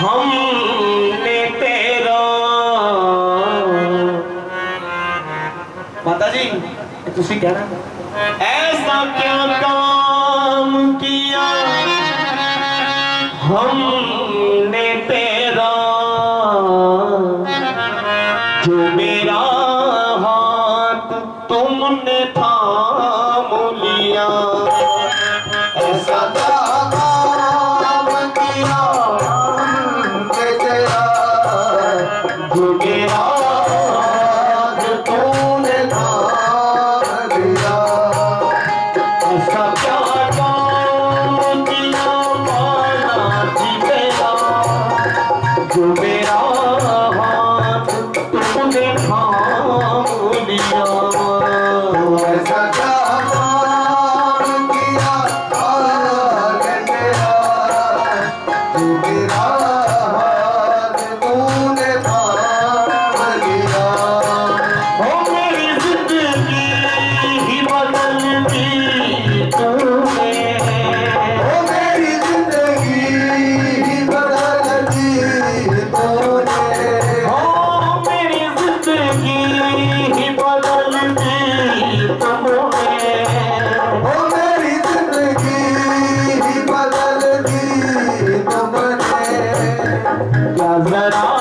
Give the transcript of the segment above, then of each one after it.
ہم نے تیرا ماتا جی تسی کہہ رہا ایسا کیا کام کیا؟ ہم نے تیرا جو میرا ہاتھ تم نے تھا۔ gazat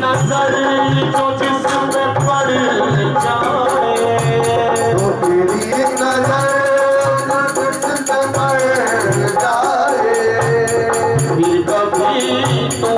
نظر جو جس پہ پڑ جائے۔ نظر جو کبھی تو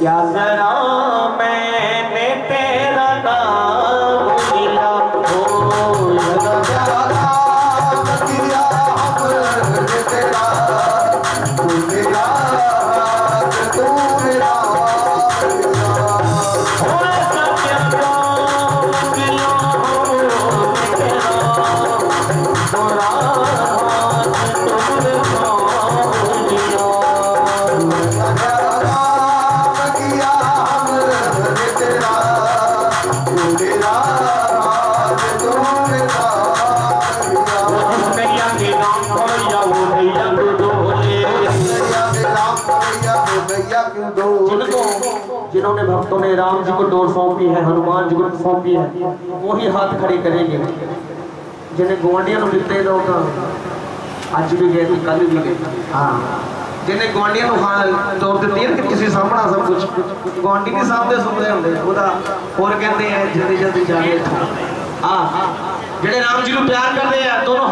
Ja, genau. جنہوں نے بھکتوں نے رام جی کو ڈور سونپی ہے، ہنومان جی کو سونپی ہے، وہی ہاتھ کھڑے کریں گے۔ جنہیں گوانڈیاں دیتے دو کا بھی گئے کل بھی گئے ہاں۔ جنہیں گوانڈیاں حال دور دیتی ہے کہ کسی سامنا سب کچھ، گوانڈی کے سامنے سنتے ہوندے خدا اور کہندے ہیں، جلدی جلدی جانے۔ ہاں۔ جڑے رام جی کو پیار کرتے ہیں، دونوں